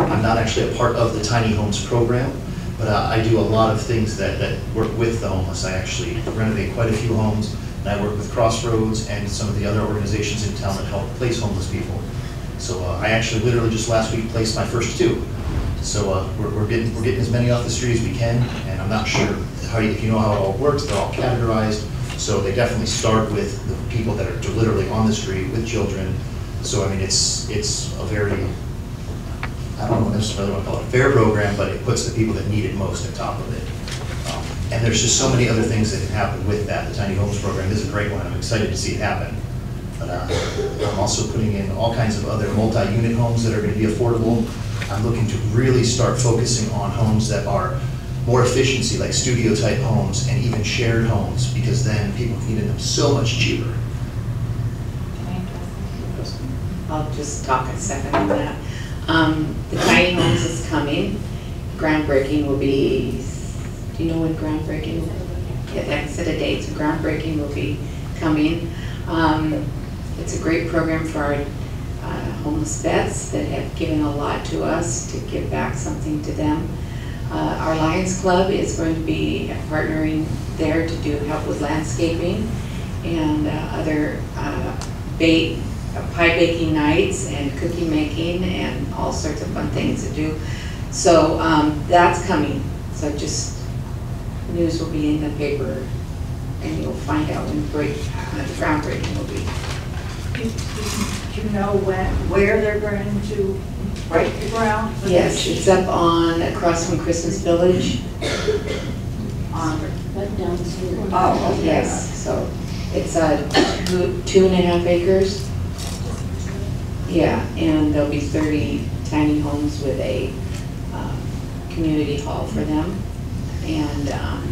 I'm, not actually a part of the tiny homes program, but uh, I do a lot of things that, that work with the homeless. I actually renovate quite a few homes, and I work with Crossroads and some of the other organizations in town that help place homeless people. So uh, I actually literally just last week placed my first two. So uh, we're, we're getting, we're getting as many off the street as we can, and I'm not sure how, you- if you know how it all works, they're all categorized. So they definitely start with the people that are literally on the street with children. So I mean, it's, it's a very, I don't know necessarily want to call it a fair program, but it puts the people that need it most at top of it. Um, And there's just so many other things that can happen with that. The tiny homes program is a great one. I'm excited to see it happen. But uh, I'm also putting in all kinds of other multi-unit homes that are going to be affordable. I'm looking to really start focusing on homes that are more efficiency, like studio-type homes and even shared homes, because then people can get in them so much cheaper. I'll just talk a second on that. Um, The tiny homes is coming. Groundbreaking will be, do you know when groundbreaking? Yeah, that's set a date, so groundbreaking will be coming. Um, It's a great program for our uh, homeless vets that have given a lot to us to give back something to them. Uh, Our Lions Club is going to be partnering there to do help with landscaping and uh, other uh, uh, pie baking nights and cookie making and all sorts of fun things to do. So um, that's coming. So just, news will be in the paper and you'll find out when break, uh, the groundbreaking will be. Do do you know when, where they're going to break the ground? Yes, this? it's up on, across from Christmas Village. On- Right downstairs. Oh, okay. Yes, so it's uh, two, two and a half acres. Yeah, and there'll be 30 tiny homes with a um, community hall for them. And um,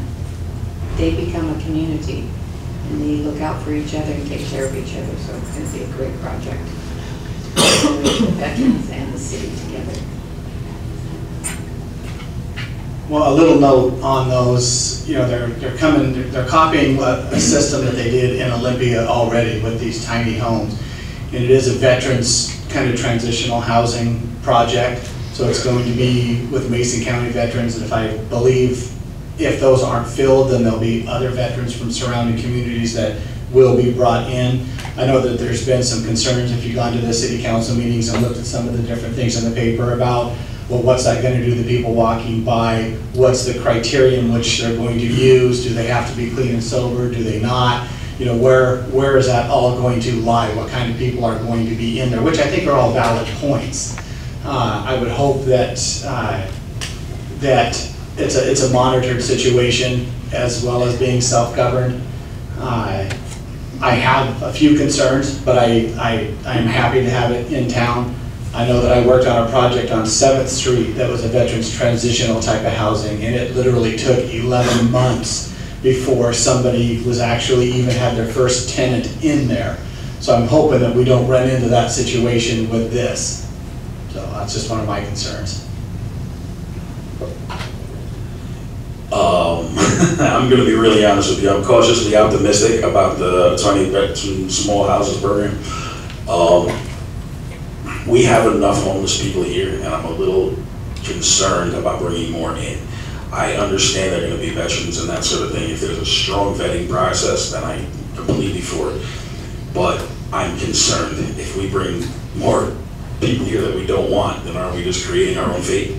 they become a community, and they look out for each other and take care of each other, so it's gonna be a great project. The veterans and the city together. Well, a little note on those, you know, they're, they're coming, they're copying a, a system that they did in Olympia already with these tiny homes. And it is a veterans kind of transitional housing project, so it's going to be with Mason County veterans, and if I believe, if those aren't filled, then there'll be other veterans from surrounding communities that will be brought in. I know that there's been some concerns, if you've gone to the city council meetings and looked at some of the different things in the paper about, well, what's that gonna do to the people walking by? What's the criterion which they're going to use? Do they have to be clean and sober? Do they not? You know, where, where is that all going to lie? What kind of people are going to be in there? Which I think are all valid points. Uh, I would hope that, uh, that it's a, it's a monitored situation as well as being self-governed. Uh, I have a few concerns, but I, I, I'm happy to have it in town. I know that I worked on a project on Seventh Street that was a veterans transitional type of housing, and it literally took eleven months before somebody was actually even had their first tenant in there. So I'm hoping that we don't run into that situation with this. So that's just one of my concerns. Um, I'm gonna be really honest with you, I'm cautiously optimistic about the tiny veteran small houses program. Um, we have enough homeless people here, and I'm a little concerned about bringing more in. I understand they're gonna be veterans and that sort of thing, if there's a strong vetting process, then I'm completely for it. But I'm concerned, if we bring more people here that we don't want, then aren't we just creating our own fate?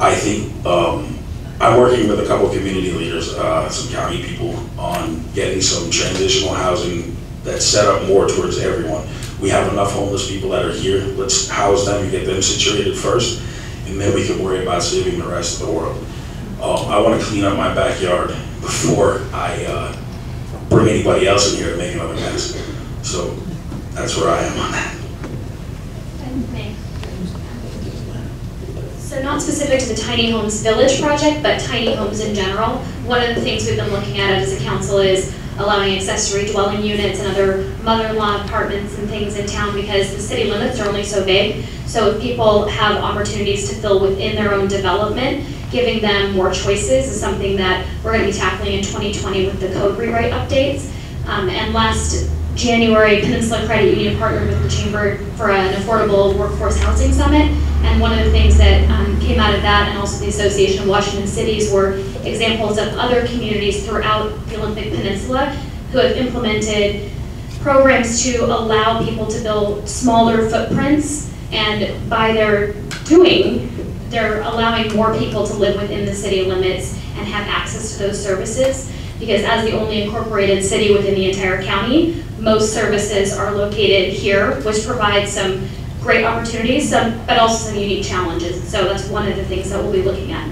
I think, um, I'm working with a couple of community leaders, uh, some county people, on getting some transitional housing that's set up more towards everyone. We have enough homeless people that are here, let's house them and get them situated first, and then we can worry about saving the rest of the world. Um, I wanna clean up my backyard before I, uh, bring anybody else in here to make another mess. So, that's where I am on that. So not specific to the Tiny Homes Village project, but tiny homes in general. One of the things we've been looking at as a council is allowing accessory dwelling units and other mother-in-law apartments and things in town because the city limits are only so big. So if people have opportunities to fill within their own development, giving them more choices is something that we're gonna be tackling in 2020 with the code rewrite updates. Um, and last January, Peninsula Credit Union partnered with the Chamber for an affordable workforce housing summit. And one of the things that um, came out of that, and also the Association of Washington Cities, were examples of other communities throughout the Olympic Peninsula who have implemented programs to allow people to build smaller footprints. And by their doing, they're allowing more people to live within the city limits and have access to those services. Because as the only incorporated city within the entire county, most services are located here, which provides some great opportunities, some, but also some unique challenges. So that's one of the things that we'll be looking at in 2020.